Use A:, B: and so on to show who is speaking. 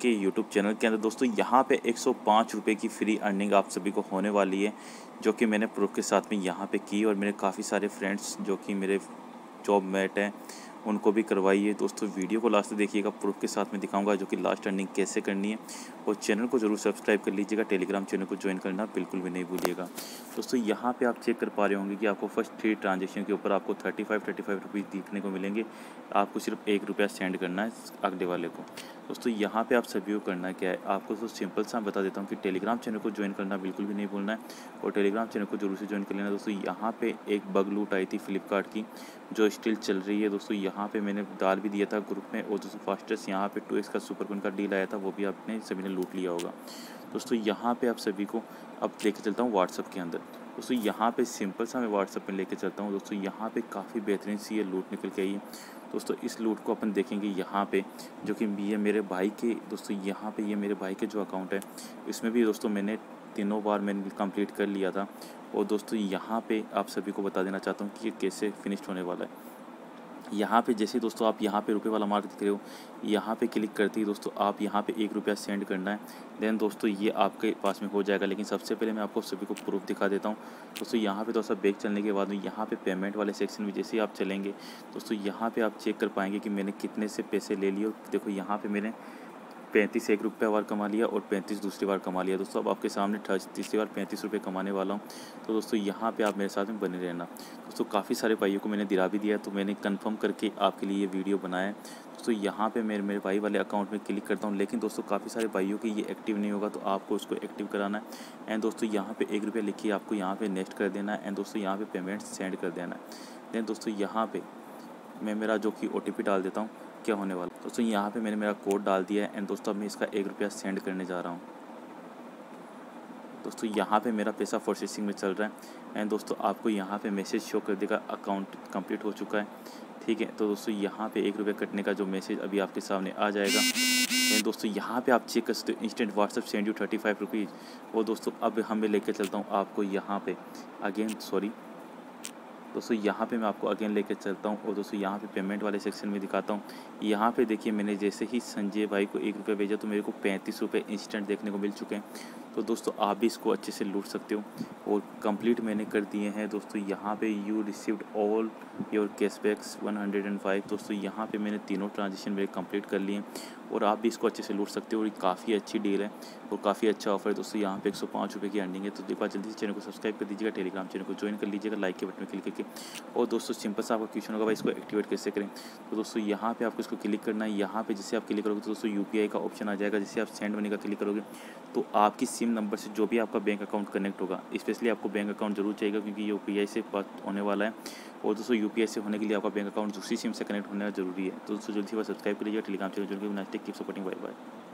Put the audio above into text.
A: के YouTube channel के अंदर। दोस्तों, यहाँ पे एक सौ की फ़्री अर्निंग आप सभी को होने वाली है, जो कि मैंने प्रूफ के साथ में यहाँ पे की और मेरे काफ़ी सारे फ्रेंड्स जो कि मेरे जॉब मेट हैं उनको भी करवाइए। दोस्तों, वीडियो को लास्ट देखिएगा, प्रूफ के साथ में दिखाऊँगा जो कि लास्ट अर्निंग कैसे करनी है। और चैनल को ज़रूर सब्सक्राइब कर लीजिएगा, टेलीग्राम चैनल को ज्वाइन करना बिल्कुल भी नहीं भूलिएगा। दोस्तों, यहाँ पे आप चेक कर पा रहे होंगे कि आपको फ़र्स्ट थ्री ट्रांजेक्शन के ऊपर आपको thirty five thirty five rupees देखने को मिलेंगे। आपको सिर्फ़ एक रुपया सेंड करना है अगले वाले को। दोस्तों, यहाँ पे आप सभी को करना क्या है? आपको तो सिंपल सा बता देता हूँ कि टेलीग्राम चैनल को ज्वाइन करना बिल्कुल भी नहीं भूलना है। और टेलीग्राम चैनल को ज़रूर से ज्वाइन कर लेना। दोस्तों, यहाँ पे एक बग लूट आई थी फ्लिपकार्ट की, जो स्टिल चल रही है। दोस्तों यहाँ पे मैंने डाल भी दिया था ग्रुप में और दोस्तों फास्टेस्ट यहाँ पे टू एक्स का सुपर कोइन का डील आया था, वो भी आपने सभी ने लूट लिया होगा। दोस्तों, यहाँ पे आप सभी को अब लेके चलता हूँ व्हाट्सअप के अंदर। दोस्तों, यहाँ पे सिंपल सा मैं व्हाट्सअप में लेके चलता हूँ। दोस्तों, यहाँ पे काफ़ी बेहतरीन सी ये लूट निकल के आई है। दोस्तों, इस लूट को अपन देखेंगे यहाँ पे, जो कि ये मेरे भाई के, दोस्तों, यहाँ पे ये मेरे भाई के जो अकाउंट है, इसमें भी दोस्तों मैंने तीनों बार मैंने कंप्लीट कर लिया था। और दोस्तों, यहाँ पे आप सभी को बता देना चाहता हूँ कि ये कैसे फिनिश होने वाला है। यहाँ पे जैसे दोस्तों आप यहाँ पे रुपए वाला मार्क दिख रहे हो, यहाँ पे क्लिक करते ही दोस्तों आप यहाँ पे एक रुपया सेंड करना है। देन दोस्तों ये आपके पास में हो जाएगा। लेकिन सबसे पहले मैं आपको सभी को प्रूफ दिखा देता हूँ। दोस्तों यहाँ पे दोस्तों बैग चलने के बाद में यहाँ पे पेमेंट वाले सेक्शन में जैसे ही आप चलेंगे, दोस्तों यहाँ पर आप चेक कर पाएँगे कि मैंने कितने से पैसे ले लिए और देखो यहाँ पर मैंने पैंतीस एक रुपया बार कमा लिया और पैंतीस दूसरी बार कमा लिया। दोस्तों, अब आपके सामने तीसरी बार पैंतीस रुपये कमाने वाला हूँ। तो दोस्तों, यहाँ पे आप मेरे साथ में बने रहना। दोस्तों, काफ़ी सारे भाइयों को मैंने दिला भी दिया तो मैंने कंफर्म करके आपके लिए ये वीडियो बनाया दोस्तों, यहाँ पे मेरे मेरे भाई वाले अकाउंट में क्लिक करता हूँ, लेकिन दोस्तों, काफ़ी सारे भाइयों की ये एक्टिव नहीं होगा तो आपको उसको एक्टिव कराना है। एंड दोस्तों, यहाँ पे एक रुपया लिखिए, आपको यहाँ पे नेक्स्ट कर देना है। एंड दोस्तों, यहाँ पे पेमेंट सेंड कर देना है। देन दोस्तों, यहाँ पे मैं, मेरा जो कि ओ डाल देता हूँ। क्या होने वाला? दोस्तों, यहाँ पे मैंने मेरा कोड डाल दिया है एंड दोस्तों, अब मैं इसका एक रुपया सेंड करने जा रहा हूँ। दोस्तों, यहाँ पे मेरा पैसा प्रोसेसिंग में चल रहा है एंड दोस्तों, आपको यहाँ पे मैसेज शो कर देगा अकाउंट कंप्लीट हो चुका है। ठीक है तो दोस्तों, यहाँ पे एक रुपये कटने का जो मैसेज अभी आपके सामने आ जाएगा। एंड दोस्तों, यहाँ पे आप चेक कर सकते हो instant WhatsApp send you thirty five rupees वो दोस्तों, अब हमें लेकर चलता हूँ आपको यहाँ पे। अगेन सॉरी दोस्तों, यहाँ पे मैं आपको अगेन लेकर चलता हूँ और दोस्तों, यहाँ पे पेमेंट वाले सेक्शन में दिखाता हूँ। यहाँ पे देखिए, मैंने जैसे ही संजय भाई को एक रुपये भेजा तो मेरे को पैंतीस रुपये इंस्टेंट देखने को मिल चुके हैं। तो दोस्तों, आप भी इसको अच्छे से लूट सकते हो और कंप्लीट मैंने कर दिए हैं। दोस्तों, यहाँ पे you received all your cashbacks 105 दोस्तों, यहाँ पे मैंने तीनों ट्रांजेक्शन मेरे कंप्लीट कर लिए और आप भी इसको अच्छे से लूट सकते हो और काफ़ी अच्छी डील है और काफ़ी अच्छा ऑफ़र है दोस्तों। यहाँ पे एक सौ पाँच रुपये की अर्निंग है तो एक बार जल्दी से चैनल को सब्सक्राइब कर दीजिएगा, टेलीग्राम चैनल को ज्वाइन कर लीजिएगा, लाइक के बटन में क्लिक करके। और दोस्तों, सिंपल सा आपका क्वेश्चन होगा भाई, इसको एक्टिवेट कैसे करें? तो दोस्तों, यहाँ पर आपको इसको क्लिक करना है। यहाँ पर जैसे आप क्लिक करोगे तो दोस्तों यूपीआई का ऑप्शन आ जाएगा। जैसे आप सेंड मनी का क्लिक करोगे तो आपकी सिम नंबर से जो भी आपका बैंक अकाउंट कनेक्ट होगा, स्पेशली आपको बैंक अकाउंट ज़रूर चाहिएगा, क्योंकि यूपीआई से बात होने वाला है। और दोस्तों यूपीआई से होने के लिए आपका बैंक अकाउंट दूसरी सिम से कनेक्ट होना ज़रूरी है। तो दोस्तों, जल्दी से सब्सक्राइब कर लीजिए टेलीग्राम चैनल जो कि keep supporting. Bye bye.